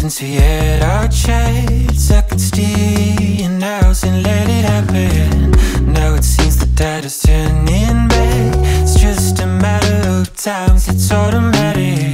Since we had our chance, I could steal your house and let it happen. Now it seems the tide is turning back. It's just a matter of time, it's automatic.